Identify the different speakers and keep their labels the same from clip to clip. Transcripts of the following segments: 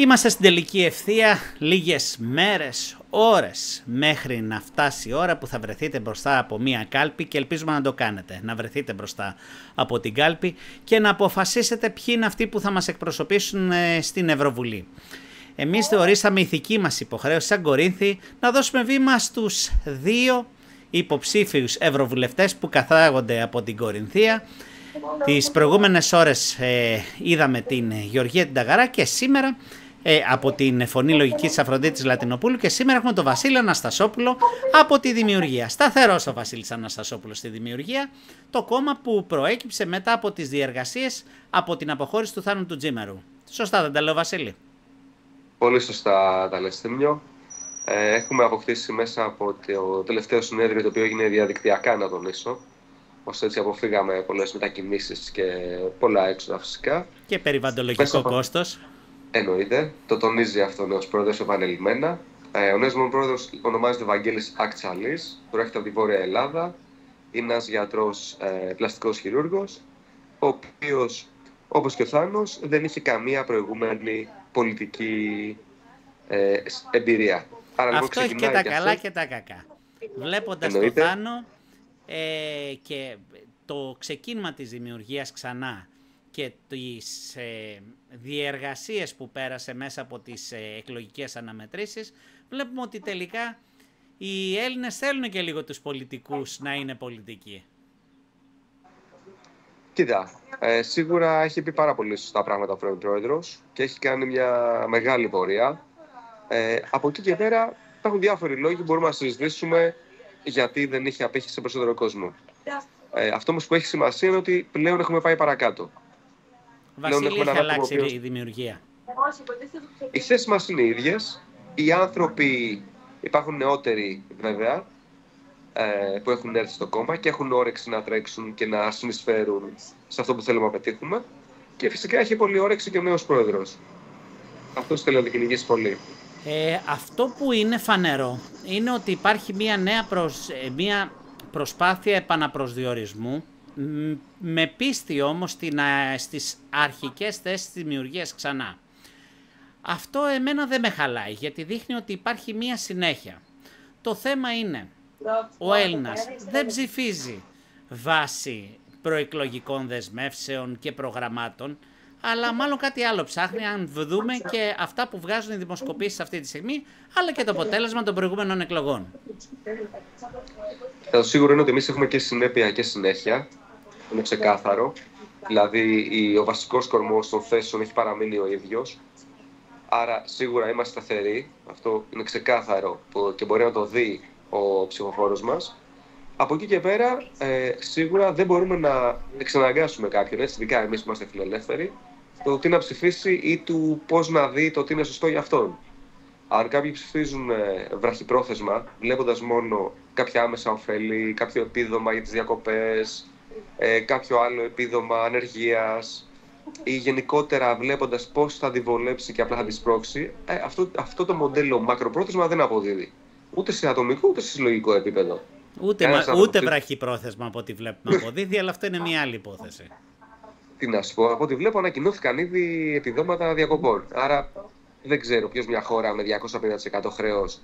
Speaker 1: Είμαστε στην τελική ευθεία, λίγες μέρες, ώρες μέχρι να φτάσει η ώρα που θα βρεθείτε μπροστά από μία κάλπη και ελπίζουμε να το κάνετε. Να βρεθείτε μπροστά από την κάλπη και να αποφασίσετε ποιοι είναι αυτοί που θα μας εκπροσωπήσουν ε, στην Ευρωβουλή. Εμείς θεωρήσαμε ηθική μας υποχρέωση σαν Κορίνθη να δώσουμε βήμα στους δύο υποψήφιους ευρωβουλευτές που καθάγονται από την Κορινθία. Τις προηγούμενες ώρες ε, είδαμε την Γεωργία Τινταγαρά και σήμερα ε, από την φωνή λογικής της Αφροδίτης Λατινοπούλου και σήμερα έχουμε τον Βασίλη Αναστασόπουλο από τη δημιουργία. Σταθερό ο Βασίλης Αναστασόπουλος στη δημιουργία, το κόμμα που προέκυψε μετά από τις διεργασίες από την αποχώρηση του Θάνου του Τζίμερου. Σωστά δεν τα λέω, Βασίλη;
Speaker 2: Πολύ σωστά τα λες, ε, έχουμε αποκτήσει μέσα από το τελευταίο συνέδριο το οποίο έγινε διαδικτυακά να τονίσω ώστε έτσι αποφύγαμε πολλές μετακινήσεις και πολλά έξοδα φυσικά.
Speaker 1: Και περιβαλλοντολογικό από... κόστος.
Speaker 2: Εννοείται. Το τονίζει αυτό ο νέος πρόεδρος επανελειμμένα. Ε, ο νέος μου πρόεδρος ονομάζεται Βαγγέλης Ακτσαλής, προέρχεται από τη Βόρεια Ελλάδα. Είναι ένας γιατρός ε, πλαστικός χειρούργος, ο οποίος, όπως και ο Θάνος, δεν είχε καμία προηγούμενη πολιτική ε, εμπειρία.
Speaker 1: Άρα, λοιπόν, αυτό έχει και τα καλά και τα κακά. Βλέποντας το Θάνο ε, και το ξεκίνημα της δημιουργίας ξανά και τις ε, διεργασίες που πέρασε μέσα από τις ε, εκλογικές αναμετρήσεις, βλέπουμε ότι τελικά οι Έλληνες θέλουν και λίγο τους πολιτικούς να είναι πολιτικοί.
Speaker 2: Κοίτα, ε, σίγουρα έχει πει πάρα πολύ σωστά πράγματα ο πρώην πρόεδρος και έχει κάνει μια μεγάλη πορεία. Ε, από εκεί και πέρα υπάρχουν διάφοροι λόγοι που μπορούμε να συζητήσουμε γιατί δεν έχει απέχει σε περισσότερο κόσμο. Ε, αυτό όμως που έχει σημασία είναι ότι πλέον έχουμε πάει παρακάτω.
Speaker 1: Βασίλη, έχει αλλάξει η δημιουργία.
Speaker 2: Οι θέσεις μας είναι ίδιες. Οι άνθρωποι υπάρχουν νεότεροι βέβαια ε, που έχουν έρθει στο κόμμα και έχουν όρεξη να τρέξουν και να συνεισφέρουν σε αυτό που θέλουμε να πετύχουμε. Και φυσικά έχει πολύ όρεξη και ο νέος πρόεδρος. Αυτός θέλει να κυνηγήσει πολύ.
Speaker 1: Ε, αυτό που είναι φανερό είναι ότι υπάρχει μια νέα προς... Ε, μια προσπάθεια επαναπροσδιορισμού με πίστη όμως στην, στις αρχικές θέσεις της δημιουργίας ξανά. Αυτό εμένα δεν με χαλάει γιατί δείχνει ότι υπάρχει μία συνέχεια. Το θέμα είναι ο Έλληνας δεν ψηφίζει βάσει προεκλογικών δεσμεύσεων και προγραμμάτων αλλά μάλλον κάτι άλλο ψάχνει αν δούμε και αυτά που βγάζουν οι δημοσκοπήσεις αυτή τη στιγμή αλλά και το αποτέλεσμα των προηγούμενων εκλογών.
Speaker 2: Το σίγουρο είναι ότι εμείς έχουμε και συνέπεια και συνέχεια είναι ξεκάθαρο. Δηλαδή, ο βασικός κορμός των θέσεων έχει παραμείνει ο ίδιος. Άρα, σίγουρα είμαστε σταθεροί. Αυτό είναι ξεκάθαρο και μπορεί να το δει ο ψηφοφόρος μας. Από εκεί και πέρα, ε, σίγουρα δεν μπορούμε να εξαναγκάσουμε κάποιον, έτσι, ειδικά εμείς που είμαστε φιλελεύθεροι, το τι να ψηφίσει ή του πώς να δει το τι είναι σωστό για αυτόν. Αν κάποιοι ψηφίζουν ε, βραχυπρόθεσμα, βλέποντας μόνο κάποια άμεσα ωφέλη, κάποιο επίδομα για τις διακοπές, ε, κάποιο άλλο επίδομα ανεργίας ή γενικότερα βλέποντας πώς θα αντιβολέψει και απλά θα τη σπρώξει, ε, αυτό, αυτό το μοντέλο μακροπρόθεσμα δεν αποδίδει. Ούτε σε ατομικό ούτε σε συλλογικό επίπεδο.
Speaker 1: Ούτε, μα, ούτε βραχή πρόθεσμα από ό,τι βλέπουμε αποδίδει, αλλά αυτό είναι μια άλλη υπόθεση.
Speaker 2: Τι να σου πω, από ό,τι βλέπω ανακοινώθηκαν ήδη επιδόματα διακοπών. Άρα δεν ξέρω ποιος μια χώρα με 250% χρέος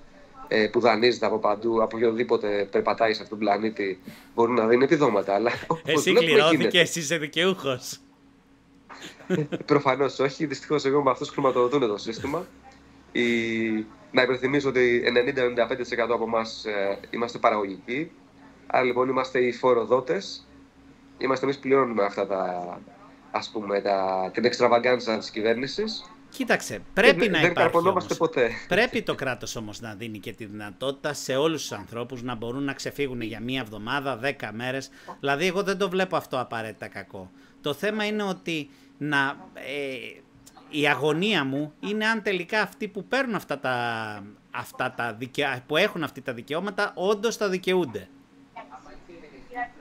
Speaker 2: ε, που δανείζεται από παντού, από οποιοδήποτε περπατάει σε αυτόν τον πλανήτη, μπορούν να δίνουν επιδόματα. Αλλά,
Speaker 1: Εσύ κληρώθηκε, εσύ είσαι δικαιούχος.
Speaker 2: Προφανώς όχι. Δυστυχώς εγώ με αυτούς χρηματοδοτούν το σύστημα. Η... Να υπενθυμίσω ότι 90-95% από εμάς ε, είμαστε παραγωγικοί. Άρα λοιπόν είμαστε οι φοροδότες. Είμαστε εμείς πληρώνουμε αυτά τα, ας πούμε, τα, την εξτραβαγκάνσα της κυβέρνησης
Speaker 1: Κοίταξε, πρέπει να υπάρχει όμως. ποτέ. Πρέπει το κράτος όμως να δίνει και τη δυνατότητα σε όλους τους ανθρώπους να μπορούν να ξεφύγουν για μία εβδομάδα, δέκα μέρες. Δηλαδή εγώ δεν το βλέπω αυτό απαραίτητα κακό. Το θέμα είναι ότι να, ε, η αγωνία μου είναι αν τελικά αυτοί που παίρνουν αυτά τα, αυτά τα που έχουν αυτά τα δικαιώματα όντως τα δικαιούνται.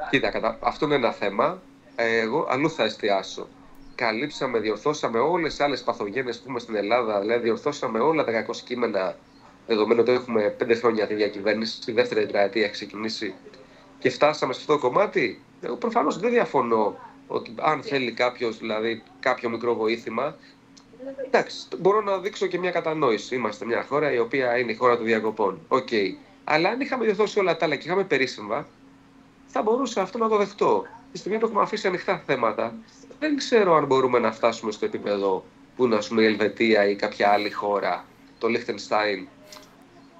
Speaker 2: Κοίτα, αυτό είναι ένα θέμα. Ε, εγώ αλλού θα εστιάσω καλύψαμε, διορθώσαμε όλες τι άλλες παθογένειες που έχουμε στην Ελλάδα. Δηλαδή, διορθώσαμε όλα τα κακό κείμενα, δεδομένου ότι έχουμε πέντε χρόνια τη διακυβέρνηση, τη δεύτερη τετραετία έχει ξεκινήσει και φτάσαμε σε αυτό το κομμάτι. Εγώ προφανώς δεν διαφωνώ ότι αν θέλει κάποιος δηλαδή, κάποιο μικρό βοήθημα, Εντάξει, μπορώ να δείξω και μια κατανόηση. Είμαστε μια χώρα η οποία είναι η χώρα των διακοπών. OK. Okay. Αλλά αν είχαμε διορθώσει όλα τα άλλα και είχαμε περίσσευμα, θα μπορούσα αυτό να το δεχτώ. Τη στιγμή που έχουμε αφήσει ανοιχτά θέματα, δεν ξέρω αν μπορούμε να φτάσουμε στο επίπεδο που να πούμε η Ελβετία ή κάποια άλλη χώρα, το Λίχτενστάιν,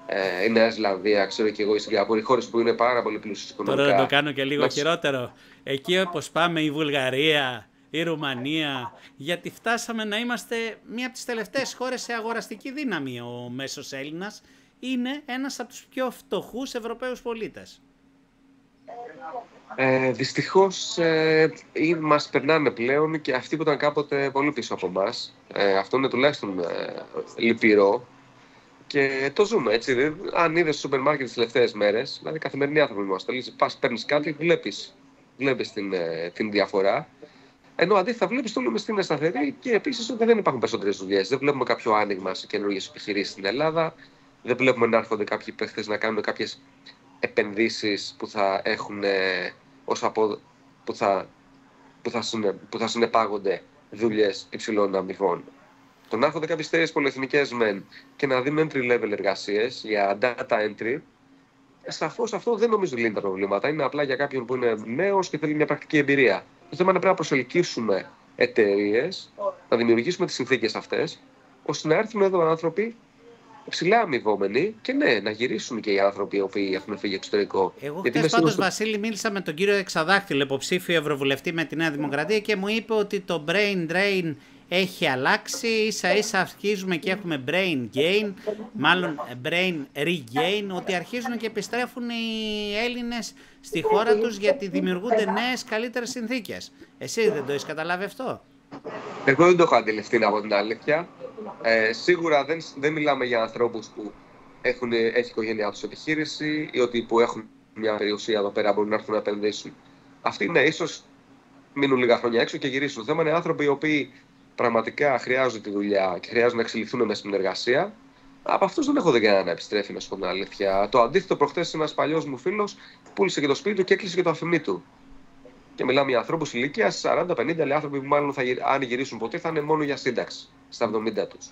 Speaker 2: ε, η Νέα Ζηλανδία, ξέρω και εγώ, η Σιγκαπούρη, χώρες που είναι πάρα πολύ πλούσιες οικονομικά.
Speaker 1: Τώρα το κάνω και λίγο να... χειρότερο. Εκεί όπως πάμε η Βουλγαρία, η Ρουμανία, γιατί φτάσαμε να είμαστε μία από τις τελευταίες χώρες σε αγοραστική δύναμη. Ο μέσος Έλληνας είναι ένας από τους πιο φτωχούς Ευρωπαίους πολίτες.
Speaker 2: Ε, Δυστυχώς ε, μας περνάνε πλέον και αυτοί που ήταν κάποτε πολύ πίσω από εμάς. Ε, αυτό είναι τουλάχιστον ε, λυπηρό. Και το ζούμε έτσι. Δηλαδή, αν είδες στο σούπερ μάρκετ τις τελευταίες μέρες, δηλαδή καθημερινοί άνθρωποι είμαστε, πας παίρνεις κάτι, βλέπεις βλέπεις την, ε, την διαφορά. Ενώ αντίθετα βλέπεις το λέμε στην σταθερή και επίσης ότι δεν υπάρχουν περισσότερες δουλειές. Δεν βλέπουμε κάποιο άνοιγμα σε καινούργιες επιχειρήσεις στην Ελλάδα. Δεν βλέπουμε να έρχονται κάποιοι παίχτε να κάνουν κάποιες επενδύσεις που θα έχουν ε, ως απο... που, θα, που, θα συνε... που θα συνεπάγονται δουλειές υψηλών αμοιβών. Το να έρχονται κάποιες εταιρείες πολυεθνικές μεν και να δίνουν entry level εργασίες για data entry, σαφώς αυτό δεν νομίζω λύνει τα προβλήματα. Είναι απλά για κάποιον που είναι νέος και θέλει μια πρακτική εμπειρία. Το θέμα είναι πρέπει να προσελκύσουμε εταιρείες, να δημιουργήσουμε τις συνθήκες αυτές, ώστε να έρθουν εδώ άνθρωποι ψηλά αμοιβόμενοι και ναι, να γυρίσουν και οι άνθρωποι οι οποίοι έχουν φύγει εξωτερικό.
Speaker 1: Εγώ χθες πάντως, Βασίλη, μίλησα με τον κύριο Εξαδάχτυλο, υποψήφιο Ευρωβουλευτή με τη Νέα Δημοκρατία και μου είπε ότι το brain drain έχει αλλάξει, ίσα ίσα αρχίζουμε και έχουμε brain gain, μάλλον brain regain, ότι αρχίζουν και επιστρέφουν οι Έλληνες στη χώρα τους γιατί δημιουργούνται νέες καλύτερες συνθήκες. Εσύ δεν το έχεις καταλάβει αυτό;
Speaker 2: Εγώ δεν το έχω αντιληφθεί από την αλήθεια. Ε, σίγουρα δεν, δεν μιλάμε για ανθρώπους που έχουν, έχει οικογένειά τους επιχείρηση ή ότι που έχουν μια περιουσία εδώ πέρα μπορούν να έρθουν να επενδύσουν. Αυτοί ναι, ίσως μείνουν λίγα χρόνια έξω και γυρίσουν. Το θέμα είναι άνθρωποι οι οποίοι πραγματικά χρειάζονται τη δουλειά και χρειάζονται να εξελιχθούν μέσα στην εργασία, από αυτούς δεν έχω δει κανένα να επιστρέφει, να σου πω την αλήθεια. Το αντίθετο, προχθές ένας παλιός μου φίλος πούλησε και το σπίτι του και έκλεισε και το αφημί του. Και μιλάμε για ανθρώπους ηλικίας 40-50, αλλά άνθρωποι που μάλλον θα, αν γυρίσουν ποτέ θα είναι μόνο για σύνταξη στα 70 τους.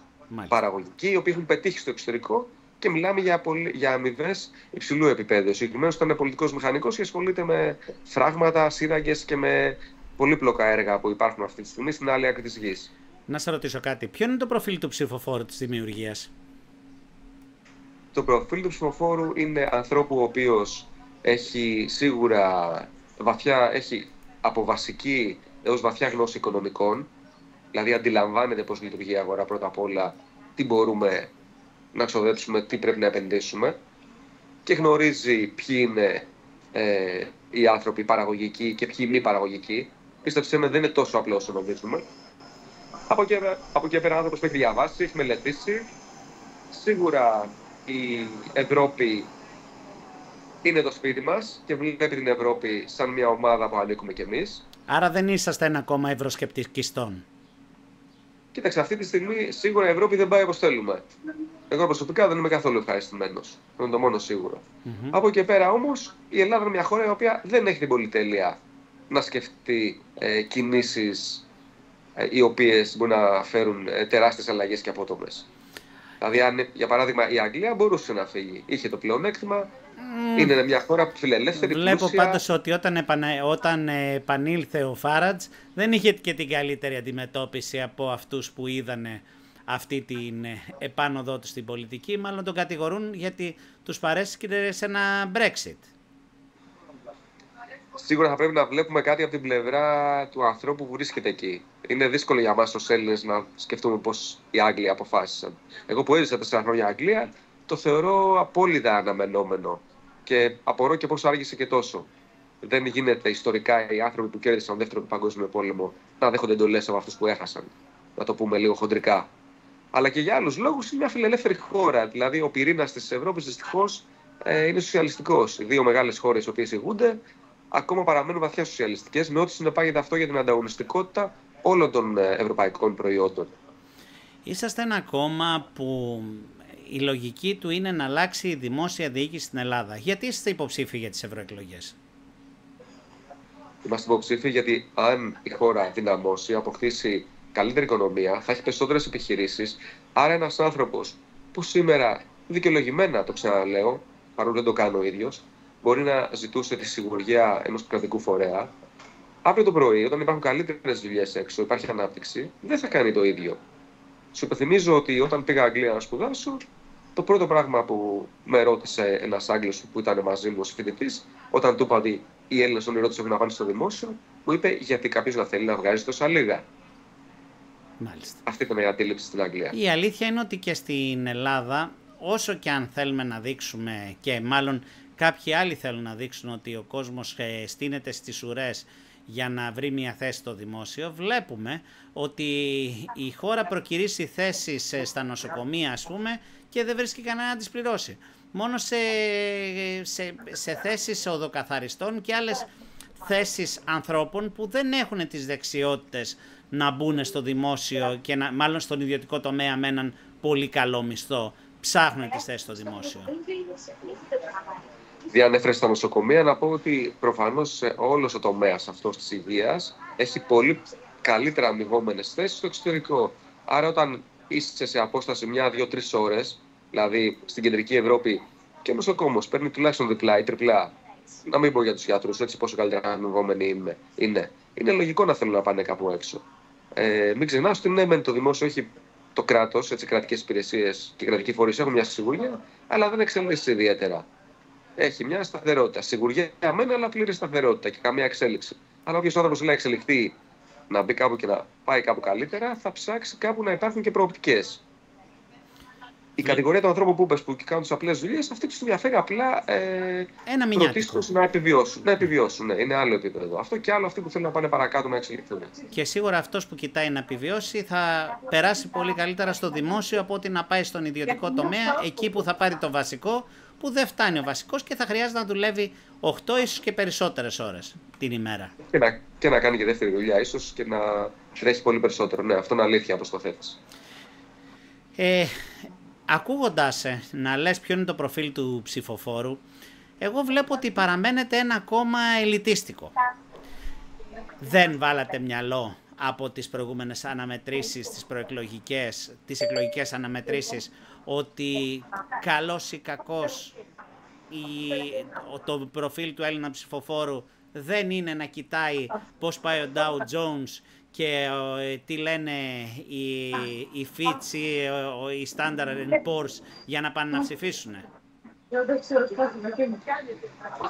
Speaker 2: Παραγωγικοί, οι οποίοι έχουν πετύχει στο εξωτερικό και μιλάμε για, πολυ... για αμοιβές υψηλού επίπεδου. Ο συγκεκριμένο ήταν πολιτικός μηχανικός και ασχολείται με φράγματα, σύραγγες και με πολύπλοκα έργα που υπάρχουν αυτή τη στιγμή στην άλλη άκρη της γης.
Speaker 1: Να σε ρωτήσω κάτι. Ποιο είναι το προφίλ του ψηφοφόρου της δημιουργίας,
Speaker 2: Το προφίλ του ψηφοφόρου είναι ανθρώπου ο οποίος έχει σίγουρα βαθιά, έχει από βασική έως βαθιά γνώση οικονομικών, δηλαδή αντιλαμβάνεται πώς λειτουργεί η αγορά πρώτα απ' όλα, τι μπορούμε να ξοδέψουμε, τι πρέπει να επενδύσουμε και γνωρίζει ποιοι είναι ε, οι άνθρωποι παραγωγικοί και ποιοι μη παραγωγικοί. Πίστεψέ με, δεν είναι τόσο απλό όσο νομίζουμε. Από εκεί, από εκεί πέρα, άνθρωπος που έχει διαβάσει, έχει μελετήσει. Σίγουρα η Ευρώπη είναι το σπίτι μας και βλέπει την Ευρώπη σαν μια ομάδα που ανήκουμε κι εμείς.
Speaker 1: Άρα δεν είσαστε ένα κόμμα ευρωσκεπτικιστών.
Speaker 2: Κοίταξε, αυτή τη στιγμή σίγουρα η Ευρώπη δεν πάει όπως θέλουμε. Εγώ προσωπικά δεν είμαι καθόλου ευχαριστημένος. Είναι το μόνο Από εκεί πέρα όμως η Ελλάδα είναι μια χώρα η οποία δεν έχει την πολυτέλεια να σκεφτεί ε, κινήσεις ε, οι οποίες μπορεί να φέρουν ε, τεράστιες αλλαγές και απότομες. Δηλαδή, αν, για παράδειγμα, η Αγγλία μπορούσε να φύγει. Είχε το πλεονέκτημα. Mm. Είναι μια χώρα φιλελεύθερη.
Speaker 1: Βλέπω
Speaker 2: πλούσια.
Speaker 1: πάντως ότι όταν, επανα... όταν επανήλθε ο Φάρατ δεν είχε και την καλύτερη αντιμετώπιση από αυτούς που είδανε αυτή την επάνωδό τους στην πολιτική. Μάλλον τον κατηγορούν γιατί τους παρέσκει σε ένα Brexit
Speaker 2: σίγουρα θα πρέπει να βλέπουμε κάτι από την πλευρά του ανθρώπου που βρίσκεται εκεί. Είναι δύσκολο για εμά ω Έλληνες να σκεφτούμε πώς οι Άγγλοι αποφάσισαν. Εγώ που έζησα τέσσερα χρόνια Αγγλία, το θεωρώ απόλυτα αναμενόμενο. Και απορώ και πώ άργησε και τόσο. Δεν γίνεται ιστορικά οι άνθρωποι που κέρδισαν τον δεύτερο παγκόσμιο πόλεμο να δέχονται εντολές από αυτούς που έχασαν. Να το πούμε λίγο χοντρικά. Αλλά και για άλλους λόγους είναι μια φιλελεύθερη χώρα. Δηλαδή, ο πυρήνας της Ευρώπης δυστυχώς ε, είναι σοσιαλιστικός. Οι δύο μεγάλες χώρες οι οποίες ηγούνται ακόμα παραμένουν βαθιά σοσιαλιστικές, με ό,τι συνεπάγεται αυτό για την ανταγωνιστικότητα όλων των ε, ευρωπαϊκών προϊόντων.
Speaker 1: Είσαστε ένα κόμμα που η λογική του είναι να αλλάξει η δημόσια διοίκηση στην Ελλάδα. Γιατί είστε υποψήφιοι για τις ευρωεκλογές,
Speaker 2: Είμαστε υποψήφιοι γιατί αν η χώρα δυναμώσει, αποκτήσει καλύτερη οικονομία, θα έχει περισσότερες επιχειρήσεις. Άρα, ένας άνθρωπος που σήμερα δικαιολογημένα, το ξαναλέω, παρόλο δεν το κάνω ο ίδιος, μπορεί να ζητούσε τη σιγουριά ενός κρατικού φορέα, αύριο το πρωί, όταν υπάρχουν καλύτερες δουλειές έξω, υπάρχει ανάπτυξη, δεν θα κάνει το ίδιο. Σου υπενθυμίζω ότι όταν πήγα Αγγλία να σπουδάσω, το πρώτο πράγμα που με ρώτησε ένας Άγγλος που ήταν μαζί μου ως φοιτητής, όταν του είπα ότι οι Έλληνες τον ρώτησαν έχουν να πάνε στο δημόσιο, μου είπε γιατί κάποιος να θέλει να βγάζει τόσα λίγα;
Speaker 1: Μάλιστα.
Speaker 2: Αυτή ήταν η αντίληψη στην Αγγλία.
Speaker 1: Η αλήθεια είναι ότι και στην Ελλάδα, όσο και αν θέλουμε να δείξουμε και μάλλον κάποιοι άλλοι θέλουν να δείξουν ότι ο κόσμος ε, στείνεται στις ουρές για να βρει μια θέση στο δημόσιο, βλέπουμε ότι η χώρα προκυρήσει θέσεις ε, στα νοσοκομεία ας πούμε και δεν βρίσκει κανένα να τις πληρώσει. Μόνο σε, σε, σε θέσεις οδοκαθαριστών και άλλες θέσεις ανθρώπων που δεν έχουν τις δεξιότητες να μπουν στο δημόσιο και να, μάλλον στον ιδιωτικό τομέα με έναν πολύ καλό μισθό. Ψάχνουν τις θέσεις στο δημόσιο.
Speaker 2: Διανέφερε στα νοσοκομεία να πω ότι προφανώς όλος ο τομέας αυτός της υγείας έχει πολύ καλύτερα αμοιβόμενες θέσεις στο εξωτερικό. Άρα, όταν είσαι σε απόσταση μια, δύο, τρεις ώρες, δηλαδή στην κεντρική Ευρώπη και ο νοσοκόμος παίρνει τουλάχιστον διπλά ή τριπλά, να μην πω για τους γιατρούς, έτσι πόσο καλύτερα αμοιβόμενοι είναι. Είναι λογικό να θέλουν να πάνε κάπου έξω. Ε, μην ξεχνάς ότι ναι, μεν το δημόσιο έχει το κράτος, κρατικές υπηρεσίες και κρατικοί φορείς έχουν μια σιγουριά, αλλά δεν εξελίσσεται ιδιαίτερα. Έχει μια σταθερότητα. Σιγουριά για μένα, αλλά πλήρη σταθερότητα και καμία εξέλιξη. Αλλά όποιος άνθρωπος λέει να εξελιχθεί, να μπει κάπου και να πάει κάπου καλύτερα, θα ψάξει κάπου να υπάρχουν και προοπτικές. Η ναι. κατηγορία των ανθρώπων που είπες που κάνουν τις απλές δουλειές, αυτή τους ενδιαφέρει απλά ε,
Speaker 1: Ένα
Speaker 2: να επιβιώσουν. Να επιβιώσουν, ναι, είναι άλλο επίπεδο. Αυτό και άλλο αυτοί που θέλουν να πάνε παρακάτω να εξελιχθούν.
Speaker 1: Και σίγουρα αυτός που κοιτάει να επιβιώσει θα περάσει πολύ καλύτερα στο δημόσιο από ότι να πάει στον ιδιωτικό τομέα, εκεί που θα πάρει το βασικό, που δεν φτάνει ο βασικός και θα χρειάζεται να δουλεύει 8 ίσως και περισσότερες ώρες την ημέρα.
Speaker 2: Και να, και να κάνει και δεύτερη δουλειά, ίσως και να τρέχει πολύ περισσότερο. Ναι, αυτό είναι αλήθεια όπως το θέτεις.
Speaker 1: Ε, ακούγοντας ε, να λες ποιο είναι το προφίλ του ψηφοφόρου, εγώ βλέπω ότι παραμένετε ένα κόμμα ελιτίστικο. Δεν βάλατε μυαλό από τις προηγούμενες αναμετρήσεις, τις προεκλογικές, τις εκλογικές αναμετρήσεις, ότι καλός ή κακός η, το προφίλ του Έλληνα ψηφοφόρου δεν είναι να κοιτάει πώς πάει ο Dow Jones και ε, τι λένε οι, οι Fitch ή οι Standard Poor's για να πάνε να ψηφίσουν.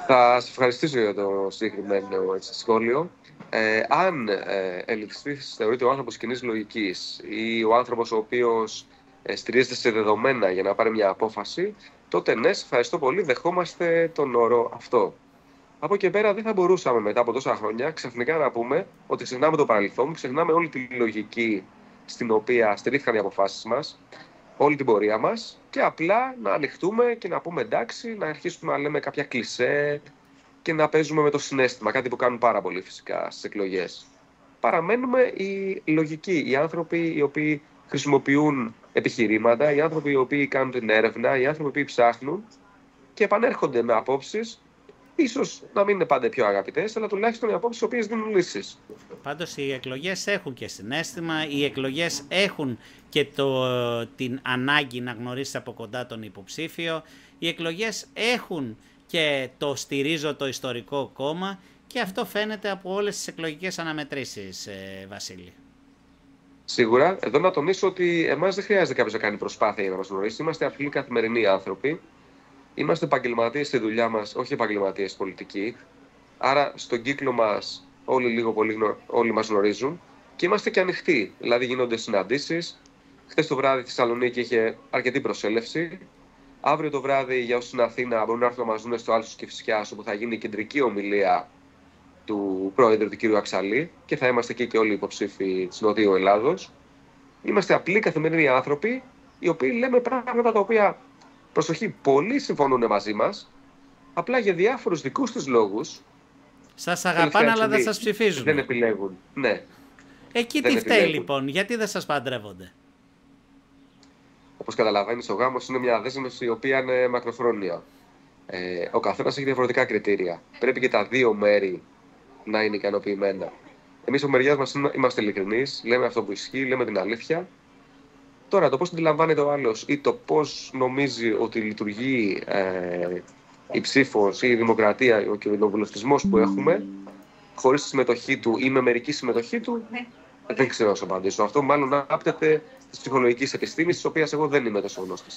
Speaker 2: Θα σα ευχαριστήσω για το συγκεκριμένο έτσι, σχόλιο. Ε, αν ε, θεωρείται ο άνθρωπος κοινής λογικής ή ο άνθρωπος ο οποίος ε, στηρίζεται σε δεδομένα για να πάρει μια απόφαση, τότε ναι, ευχαριστώ πολύ, δεχόμαστε τον όρο αυτό. Από εκεί πέρα δεν θα μπορούσαμε μετά από τόσα χρόνια ξαφνικά να πούμε ότι ξεχνάμε το παρελθόν, ξεχνάμε όλη τη λογική στην οποία στηρίχθηκαν οι αποφάσεις μας, όλη την πορεία μας και απλά να ανοιχτούμε και να πούμε εντάξει, να αρχίσουμε να λέμε κάποια κλισέ και να παίζουμε με το συνέστημα, κάτι που κάνουν πάρα πολύ φυσικά στις εκλογές. Παραμένουμε οι λογικοί, οι άνθρωποι οι οποίοι χρησιμοποιούν επιχειρήματα, οι άνθρωποι οι οποίοι κάνουν την έρευνα, οι άνθρωποι οι οποίοι ψάχνουν και επανέρχονται με απόψεις ίσως να μην είναι πάντα πιο αγαπητές, αλλά τουλάχιστον οι απόψεις οι οποίες δίνουν λύσεις.
Speaker 1: Πάντως οι εκλογές έχουν και συνέστημα, οι εκλογές έχουν και το, την ανάγκη να γνωρίσεις από κοντά τον υποψήφιο. Οι εκλογές έχουν και το στηρίζω το ιστορικό κόμμα και αυτό φαίνεται από όλες τις εκλογικές αναμετρήσεις, ε, Βασίλη.
Speaker 2: Σίγουρα. Εδώ να τονίσω ότι εμάς δεν χρειάζεται κάποιος να κάνει προσπάθεια για να μας γνωρίσει. Είμαστε απλοί καθημερινοί άνθρωποι είμαστε επαγγελματίες στη δουλειά μας, όχι επαγγελματίες πολιτικοί. Άρα στον κύκλο μας όλοι λίγο πολύ όλοι μας γνωρίζουν και είμαστε και ανοιχτοί. Δηλαδή γίνονται συναντήσεις. Χθες το βράδυ στη Θεσσαλονίκη είχε αρκετή προσέλευση. Αύριο το βράδυ για όσους στην Αθήνα μπορούν να έρθουν να μας δουν στο Άλσος και Φυσιά, όπου θα γίνει η κεντρική ομιλία του πρόεδρου του κ. Αξαλή και θα είμαστε εκεί και όλοι οι υποψήφοι της Νοτιού Ελλάδος. Είμαστε απλοί καθημερινοί άνθρωποι οι οποίοι λέμε πράγματα τα οποία προσοχή, πολλοί συμφωνούν μαζί μας. Απλά για διάφορους δικούς τους λόγους.
Speaker 1: Σας αγαπάνε, αλλά δεν σας ψηφίζουν.
Speaker 2: Δεν επιλέγουν. Ναι.
Speaker 1: Εκεί τι φταίει λοιπόν, γιατί δεν σας παντρεύονται;
Speaker 2: Όπως καταλαβαίνεις, ο γάμος είναι μια δέσμευση η οποία είναι μακροχρόνια. Ε, ο καθένας έχει διαφορετικά κριτήρια. Πρέπει και τα δύο μέρη να είναι ικανοποιημένα. Εμείς από μεριά μα είμαστε ειλικρινείς, λέμε αυτό που ισχύει, λέμε την αλήθεια. Τώρα, το πώς αντιλαμβάνεται ο άλλος ή το πώς νομίζει ότι λειτουργεί ε, η ψήφος ή η δημοκρατία ή ο κοινοβουλευτισμό που έχουμε, χωρίς τη συμμετοχή του ή με μερική συμμετοχή του, ναι. δεν ξέρω να σου απαντήσω. Αυτό μάλλον άπτεται της ψυχολογικής επιστήμης, της οποίας εγώ δεν είμαι τόσο γνώστη.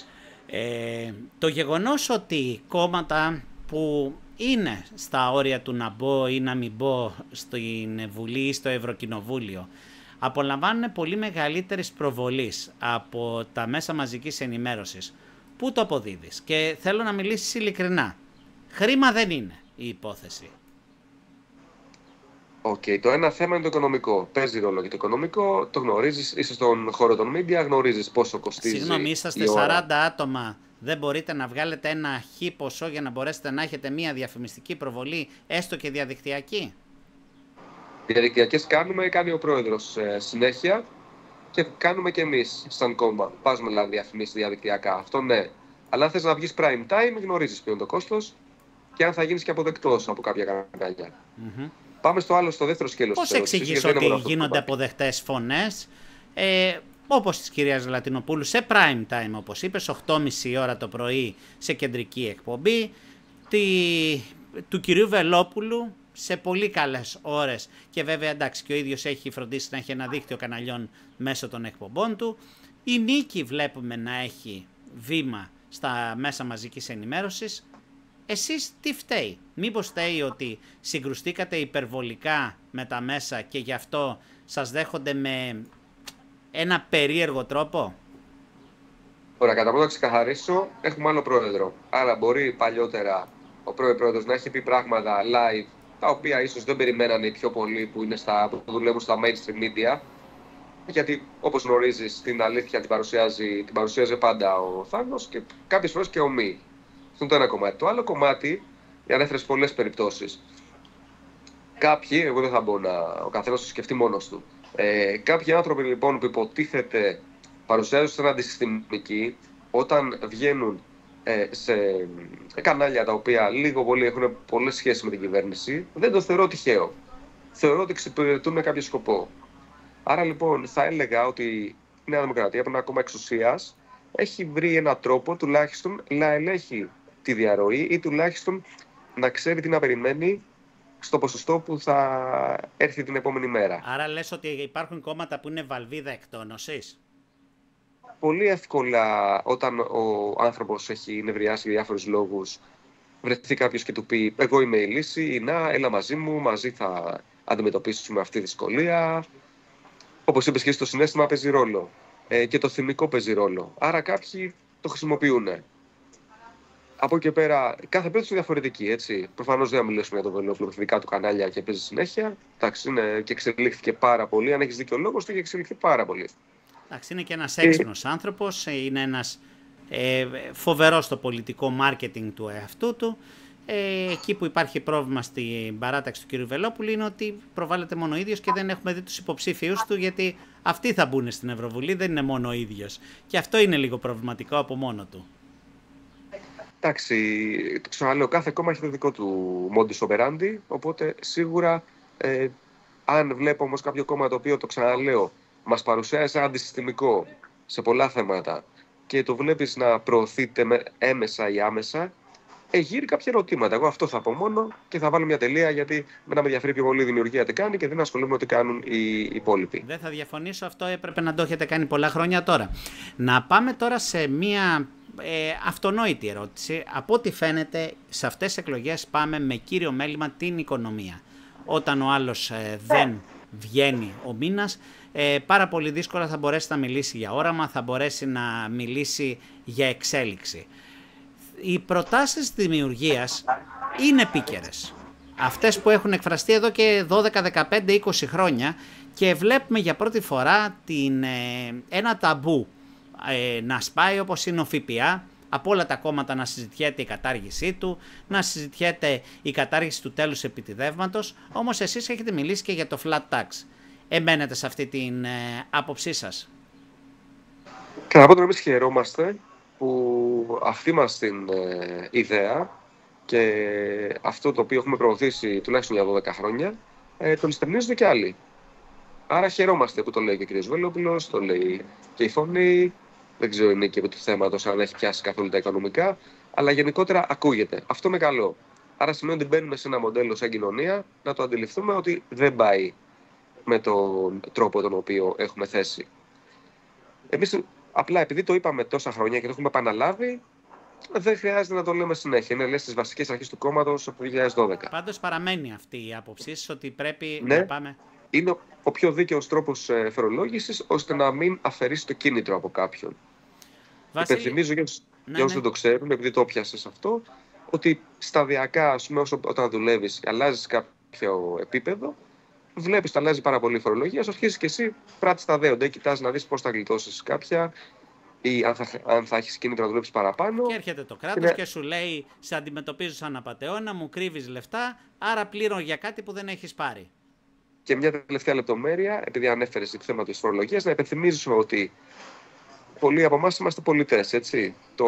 Speaker 1: Ε, το γεγονός ότι κόμματα που είναι στα όρια του να μπω ή να μην μπω στην Βουλή ή στο Ευρωκοινοβούλιο απολαμβάνουν πολύ μεγαλύτερης προβολής από τα μέσα μαζικής ενημέρωσης. Πού το αποδίδεις; Και θέλω να μιλήσεις ειλικρινά. Χρήμα δεν είναι η υπόθεση.
Speaker 2: OK, okay. το ένα θέμα είναι το οικονομικό. Παίζει ρόλο και το οικονομικό, το γνωρίζεις, είσαι στον χώρο των media, γνωρίζεις πόσο κοστίζει.
Speaker 1: Συγγνώμη, είσαστε 40 άτομα. Δεν μπορείτε να βγάλετε ένα χ ποσό για να μπορέσετε να έχετε μια διαφημιστική προβολή, έστω και διαδικτυακή;
Speaker 2: Διαδικτυακές κάνουμε, κάνει ο πρόεδρος ε, συνέχεια και κάνουμε και εμείς σαν κόμμα. Βάζουμε δηλαδή διαφημίσει διαδικτυακά. Αυτό ναι. Αλλά αν θες να βγεις prime time, γνωρίζεις ποιο είναι το κόστος και αν θα γίνεις και αποδεκτός από κάποια κανάλια. Mm-hmm. Πάμε στο άλλο, στο δεύτερο σκέλος.
Speaker 1: Πώς εξηγείς ότι γίνονται αποδεκτές φωνές, ε, όπως της κυρίας Λατινοπούλου, σε prime time, όπως είπες, 8.30 ώρα το πρωί σε κεντρική εκπομπή, τη, του κυρίου Βελόπουλου σε πολύ καλές ώρες και βέβαια εντάξει και ο ίδιος έχει φροντίσει να έχει ένα δίκτυο καναλιών μέσω των εκπομπών του. Η Νίκη βλέπουμε να έχει βήμα στα μέσα μαζικής ενημέρωσης. Εσείς τι φταίει, μήπως φταίει ότι συγκρουστήκατε υπερβολικά με τα μέσα και γι' αυτό σας δέχονται με ένα περίεργο τρόπο;
Speaker 2: Ωραία, κατά πρώτα ξεκαθαρίσω, έχουμε άλλο πρόεδρο. Άρα μπορεί παλιότερα ο πρόεδρος να έχει πει πράγματα live τα οποία ίσως δεν περιμένανε οι πιο πολλοί που, είναι στα, που δουλεύουν στα mainstream media. Γιατί όπως γνωρίζεις την αλήθεια την παρουσιάζει, την παρουσιάζει πάντα ο Θάνος και κάποιες φορές και ο Μη. Αυτό είναι το ένα κομμάτι. Το άλλο κομμάτι, ανέφερες πολλές περιπτώσεις. Κάποιοι, εγώ δεν θα μπω να, ο καθένας το σκεφτεί μόνος του. Ε, κάποιοι άνθρωποι λοιπόν που υποτίθεται παρουσιάζονται σαν αντισυστημικοί, όταν βγαίνουν ε, σε κανάλια τα οποία λίγο πολύ έχουν πολλές σχέσεις με την κυβέρνηση, δεν το θεωρώ τυχαίο. Θεωρώ ότι εξυπηρετούν κάποιο σκοπό. Άρα λοιπόν θα έλεγα ότι η Νέα Δημοκρατία, από ένα κόμμα εξουσίας, έχει βρει έναν τρόπο τουλάχιστον να ελέγχει τη διαρροή ή τουλάχιστον να ξέρει τι να περιμένει στο ποσοστό που θα έρθει την επόμενη μέρα.
Speaker 1: Άρα λες ότι υπάρχουν κόμματα που είναι βαλβίδα εκτόνωσης;
Speaker 2: Πολύ εύκολα όταν ο άνθρωπος έχει νευριάσει για διάφορους λόγους βρεθεί κάποιος και του πει εγώ είμαι η λύση, να, έλα μαζί μου, μαζί θα αντιμετωπίσουμε αυτή τη δυσκολία. Όπως είπες και στο συνέστημα παίζει ρόλο. Ε, και το θυμικό παίζει ρόλο. Άρα κάποιοι το χρησιμοποιούν. Από εκεί πέρα, κάθε περίπτωση είναι διαφορετική. Έτσι. Προφανώς δεν θα μιλήσουμε για το Βελόπουλο, δικά του κανάλια και παίζει συνέχεια. Εντάξει, είναι και εξελίχθηκε πάρα πολύ. Αν έχεις δίκιο λόγος, το έχει εξελιχθεί πάρα πολύ.
Speaker 1: Εντάξει, είναι και ένας έξυπνος άνθρωπος, ε, είναι ένας ε, φοβερός στο πολιτικό μάρκετινγκ του εαυτού του. Ε, εκεί που υπάρχει πρόβλημα στην παράταξη του κ. Βελόπουλου είναι ότι προβάλλεται μόνο ο ίδιος και δεν έχουμε δει τους υποψήφιους του γιατί αυτοί θα μπουν στην Ευρωβουλή, δεν είναι μόνο ο ίδιος. Και αυτό είναι λίγο προβληματικό από μόνο του.
Speaker 2: Εντάξει, το ξαναλέω, κάθε κόμμα έχει το δικό του μόντι operandi, οπότε σίγουρα ε, αν βλέπω όμως κάποιο κόμμα το οποίο, το ξαναλέω, Μας παρουσιάζει σαν αντισυστημικό σε πολλά θέματα και το βλέπεις να προωθείται έμεσα ή άμεσα, εγείρει κάποια ερωτήματα. Εγώ αυτό θα πω μόνο και θα βάλω μια τελεία γιατί με να με ενδιαφέρει πιο πολύ η δημιουργία τι κάνει και δεν ασχολούμαι με τι κάνουν οι υπόλοιποι.
Speaker 1: Δεν θα διαφωνήσω, αυτό έπρεπε να το έχετε κάνει πολλά χρόνια τώρα. Να πάμε τώρα σε μια ε, αυτονόητη ερώτηση. Από ό,τι φαίνεται, σε αυτές τις εκλογές πάμε με κύριο μέλημα την οικονομία. Όταν ο άλλος ε, δεν βγαίνει ο μήνας, ε, πάρα πολύ δύσκολα θα μπορέσει να μιλήσει για όραμα, θα μπορέσει να μιλήσει για εξέλιξη. Οι προτάσεις δημιουργίας είναι επίκαιρες. Αυτές που έχουν εκφραστεί εδώ και 12, 15, 20 χρόνια και βλέπουμε για πρώτη φορά την, ε, ένα ταμπού ε, να σπάει όπως είναι ο ΦΠΑ, από όλα τα κόμματα να συζητιέται η κατάργησή του, να συζητιέται η κατάργηση του τέλους επιτιδεύματος, όμως εσείς έχετε μιλήσει και για το flat tax εμένετε σε αυτή την ε, άποψή σας.
Speaker 2: Κατά πρώτον, εμείς χαιρόμαστε που αυτή μας την ε, ιδέα και αυτό το οποίο έχουμε προωθήσει τουλάχιστον για 12 χρόνια, ε, τον στερνίζονται και άλλοι. Άρα χαιρόμαστε που το λέει και ο κ. Βελόπουλος, το λέει και η φωνή. Δεν ξέρω είναι και του θέματο αν έχει πιάσει καθόλου τα οικονομικά. Αλλά γενικότερα ακούγεται. Αυτό είναι καλό. Άρα σημαίνει ότι μπαίνουμε σε ένα μοντέλο σαν κοινωνία να το αντιληφθούμε ότι δεν πάει με τον τρόπο τον οποίο έχουμε θέσει. Εμείς απλά επειδή το είπαμε τόσα χρόνια και το έχουμε επαναλάβει, δεν χρειάζεται να το λέμε συνέχεια. Είναι λες στις βασικές αρχές του κόμματος από το 2012.
Speaker 1: Πάντως παραμένει αυτή η άποψή ότι πρέπει
Speaker 2: ναι,
Speaker 1: να πάμε.
Speaker 2: Είναι ο πιο δίκαιος τρόπος ε, φορολόγησης ώστε να μην αφαιρήσει το κίνητρο από κάποιον. Βασίλη... Υπενθυμίζω για, ναι, για όσους ναι. δεν το ξέρουν, επειδή το πιάσες αυτό, ότι σταδιακά, ας πούμε, όσο, όταν δουλεύεις, αλλάζεις κάποιο επίπεδο, βλέπεις ότι αλλάζει πάρα πολύ η φορολογία, σου αρχίζει και εσύ πράττεις τα δέοντα. Κοιτάς να δεις πώς θα γλιτώσεις κάποια ή αν θα, αν θα έχεις κίνητρο να δουλέψεις παραπάνω.
Speaker 1: Και έρχεται το κράτος και, και σου λέει: Σε αντιμετωπίζω σαν απαταιώνα, μου κρύβεις λεφτά, άρα πλήρω για κάτι που δεν έχεις πάρει.
Speaker 2: Και μια τελευταία λεπτομέρεια, επειδή ανέφερες το θέμα της φορολογίας, να υπενθυμίσω ότι πολλοί από εμάς είμαστε πολιτές, έτσι. Το,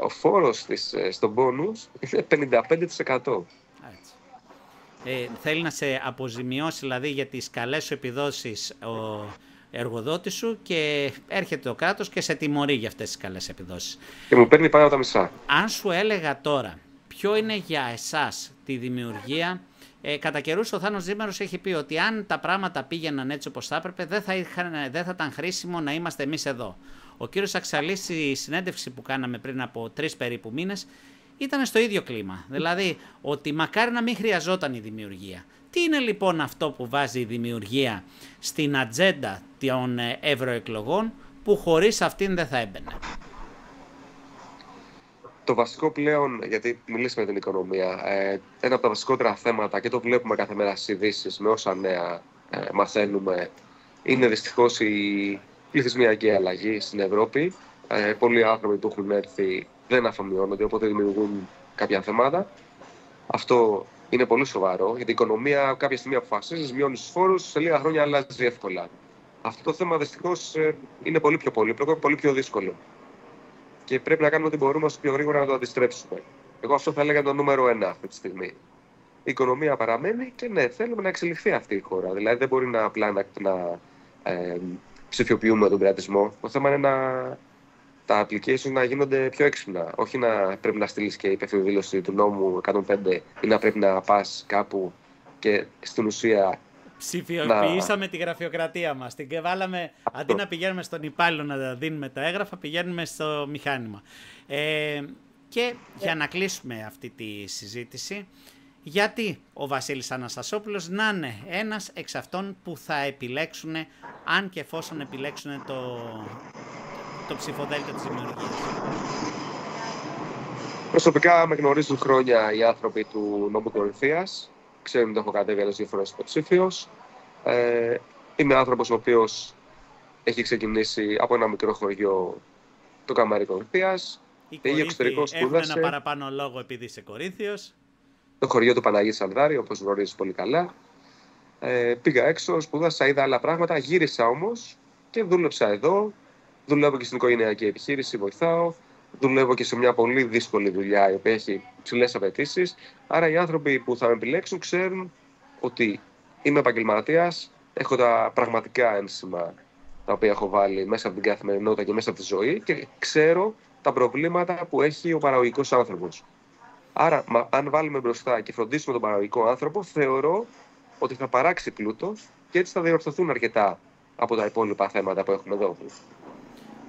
Speaker 2: ο φόρος ε, στον πόνους είναι 55%.
Speaker 1: Ε, θέλει να σε αποζημιώσει δηλαδή για τις καλές σου επιδόσεις ο εργοδότης σου και έρχεται το κράτος και σε τιμωρεί για αυτές τις καλές επιδόσεις.
Speaker 2: Και μου παίρνει πάνω τα μισά.
Speaker 1: Αν σου έλεγα τώρα ποιο είναι για εσάς τη δημιουργία ε, κατά καιρούς ο Θάνος Ζήμερο έχει πει ότι αν τα πράγματα πήγαιναν έτσι όπως θα έπρεπε, δεν θα, δεν θα ήταν χρήσιμο να είμαστε εμείς εδώ. Ο κύριος Αξαλής, στη συνέντευξη που κάναμε πριν από τρεις περίπου μήνες, ήταν στο ίδιο κλίμα. Δηλαδή, ότι μακάρι να μην χρειαζόταν η δημιουργία. Τι είναι λοιπόν αυτό που βάζει η δημιουργία στην ατζέντα των ε, ευρωεκλογών που χωρίς αυτήν δεν θα έμπαινε;
Speaker 2: Το βασικό πλέον, γιατί μιλήσαμε για την οικονομία, ε, ένα από τα βασικότερα θέματα και το βλέπουμε κάθε μέρα στις ειδήσεις με όσα νέα ε, μαθαίνουμε, είναι δυστυχώς η πληθυσμιακή αλλαγή στην Ευρώπη. Ε, πολλοί άνθρωποι που έχουν έρθει δεν αφομοιώνονται, οπότε δημιουργούν κάποια θέματα. Αυτό είναι πολύ σοβαρό, γιατί η οικονομία κάποια στιγμή αποφασίζεις, μειώνεις τους φόρους, σε λίγα χρόνια αλλάζει εύκολα. Αυτό το θέμα δυστυχώς ε, είναι πολύ πιο πολύπλοκο, πολύ πιο δύσκολο. Και πρέπει να κάνουμε ό,τι μπορούμε όσο πιο γρήγορα να το αντιστρέψουμε. Εγώ αυτό θα έλεγα το νούμερο ένα αυτή τη στιγμή. Η οικονομία παραμένει και ναι, θέλουμε να εξελιχθεί αυτή η χώρα. Δηλαδή δεν μπορεί να απλά να, να ε, ψηφιοποιούμε τον κρατισμό. Το θέμα είναι να τα applications να γίνονται πιο έξυπνα. Όχι να πρέπει να στείλεις και υπεύθυνη δήλωση του νόμου 105 ή να πρέπει να πας κάπου και στην ουσία.
Speaker 1: Ψηφιοποιήσαμε να... τη γραφειοκρατία μας. Την βάλαμε, αντί να πηγαίνουμε στον υπάλληλο να δίνουμε τα έγγραφα, πηγαίνουμε στο μηχάνημα. Ε, και για να κλείσουμε αυτή τη συζήτηση, γιατί ο Βασίλης Αναστασόπουλος να είναι ένας εξ αυτών που θα επιλέξουν, αν και εφόσον επιλέξουν το, το ψηφοδέλτιο της δημιουργίας.
Speaker 2: Προσωπικά με γνωρίζουν χρόνια οι άνθρωποι του νόμου Κορυφίας. Ξέρουν ότι έχω κατέβει άλλες δύο φορές υποψήφιος. Ε, είμαι άνθρωπος ο οποίος έχει ξεκινήσει από ένα μικρό χωριό το Καμάρι Κορυφίας.
Speaker 1: Οι Κορύφοι έχουν ένα παραπάνω λόγο επειδή είσαι Κορύθιος.
Speaker 2: Το χωριό του Παναγίου Σαλδάρη, όπως γνωρίζεις πολύ καλά. Ε, πήγα έξω, σπούδασα, είδα άλλα πράγματα, γύρισα όμως και δούλεψα εδώ Δουλεύω και στην οικογενειακή επιχείρηση, βοηθάω. Δουλεύω και σε μια πολύ δύσκολη δουλειά η οποία έχει ψηλές απαιτήσεις. Άρα οι άνθρωποι που θα με επιλέξουν ξέρουν ότι είμαι επαγγελματίας, έχω τα πραγματικά ένσημα τα οποία έχω βάλει μέσα από την καθημερινότητα και μέσα από τη ζωή και ξέρω τα προβλήματα που έχει ο παραγωγικός άνθρωπος. Άρα, αν βάλουμε μπροστά και φροντίσουμε τον παραγωγικό άνθρωπο, θεωρώ ότι θα παράξει πλούτο και έτσι θα διορθωθούν αρκετά από τα υπόλοιπα θέματα που έχουμε εδώ.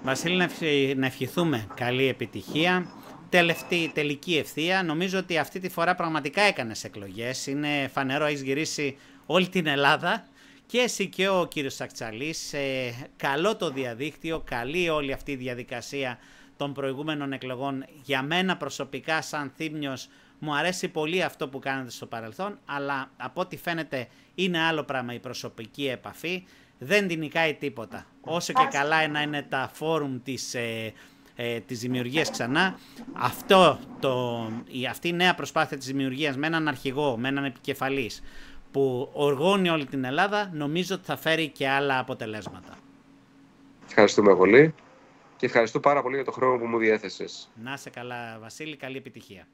Speaker 1: Βασίλη, να ευχηθούμε καλή επιτυχία. Τελευταία, τελική ευθεία. Νομίζω ότι αυτή τη φορά πραγματικά έκανες εκλογές. Είναι φανερό, έχεις γυρίσει όλη την Ελλάδα. Και εσύ και ο κύριος Σακτσαλής. Ε, καλό το διαδίκτυο, καλή όλη αυτή η διαδικασία των προηγούμενων εκλογών. Για μένα προσωπικά σαν θύμιος μου αρέσει πολύ αυτό που κάνετε στο παρελθόν, αλλά από ό,τι φαίνεται είναι άλλο πράγμα η προσωπική επαφή δεν την νικάει τίποτα. Όσο και καλά να είναι τα φόρουμ της, ε, ε, της δημιουργίας ξανά, αυτό το, η, αυτή η νέα προσπάθεια της δημιουργίας με έναν αρχηγό, με έναν επικεφαλής, που οργώνει όλη την Ελλάδα, νομίζω ότι θα φέρει και άλλα αποτελέσματα.
Speaker 2: Ευχαριστούμε πολύ και ευχαριστώ πάρα πολύ για το χρόνο που μου διέθεσες.
Speaker 1: Να σε καλά Βασίλη, καλή επιτυχία.